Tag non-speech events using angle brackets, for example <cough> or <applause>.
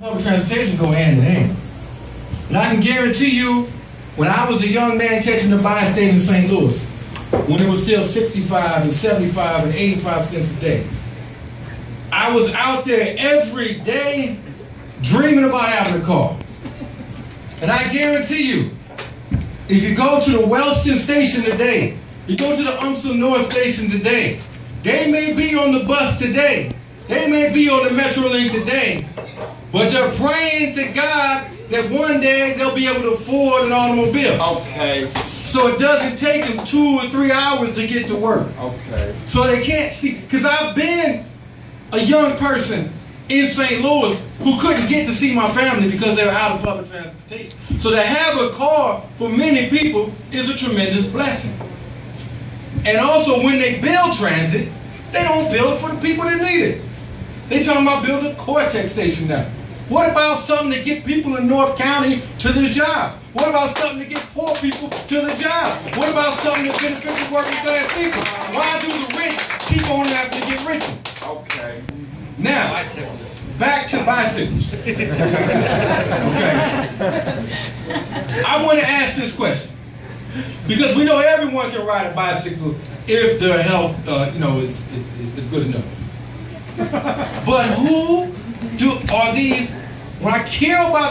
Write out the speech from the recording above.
Public transportation go hand in hand. And I can guarantee you, when I was a young man catching the bi-state in St. Louis, when it was still 65 and 75 and 85 cents a day, I was out there every day dreaming about having a car. And I guarantee you, if you go to the Wellston station today, you go to the UMSL North station today, they may be on the bus today, they may be on the Metrolink today, but they're praying to God that one day they'll be able to afford an automobile. Okay, So it doesn't take them two or three hours to get to work. okay. So they can't see, because I've been a young person in St. Louis who couldn't get to see my family because they were out of public transportation. So to have a car for many people is a tremendous blessing. And also when they build transit, they don't build it for the people that need it. They talking about building a Cortex station now. What about something to get people in North County to their jobs? What about something to get poor people to their jobs? What about something that benefits the working class people? Why do the rich keep on having to get richer? Okay. Now, bicycles. back to bicycles. <laughs> okay. I want to ask this question because we know everyone can ride a bicycle if their health, uh, you know, is, is, is good enough. But who do are these? When I care about